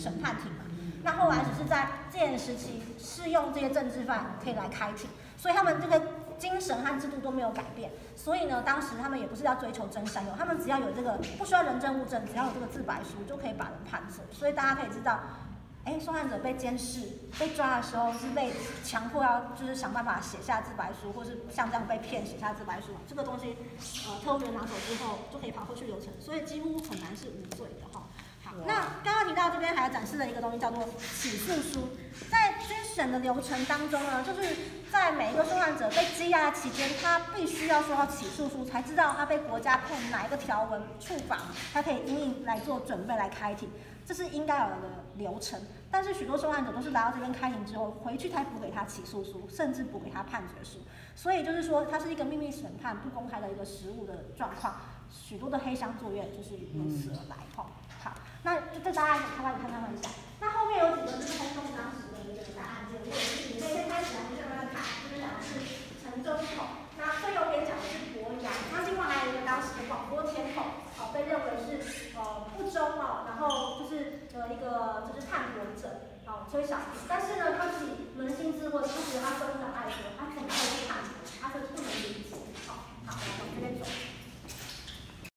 审判庭嘛。那后来只是在戒严时期，适用这些政治犯可以来开庭，所以他们这个精神和制度都没有改变。所以呢，当时他们也不是要追求真善有，他们只要有这个不需要人证物证，只要有这个自白书就可以把人判死。所以大家可以知道。哎，受害者被监视、被抓的时候是被强迫要，就是想办法写下自白书，或是像这样被骗写下自白书。这个东西，呃，特务员拿走之后就可以跑过去流程，所以几乎很难是无罪的哈。好，那刚刚这边还要展示的一个东西叫做起诉书，在审的流程当中呢，就是在每一个受害者被羁押期间，他必须要收到起诉书，才知道他被国家判哪一个条文处罚，他可以因应来做准备来开庭。这是应该有的流程，但是许多受害者都是来到这边开庭之后，回去才补给他起诉书，甚至补给他判决书，所以就是说，它是一个秘密审判、不公开的一个实务的状况，许多的黑箱作业就是由此而来。哈，好，那就这大家可以看到，看他们一下。那后面有几个就是轰动当时的一个答案，件，如果是你可以先开始来慢慢看，这边讲的是陈忠口，那最右边讲的是博洋，那另外还有一个当时的广播天后。被认为是呃不忠哦，然分享，但是呢他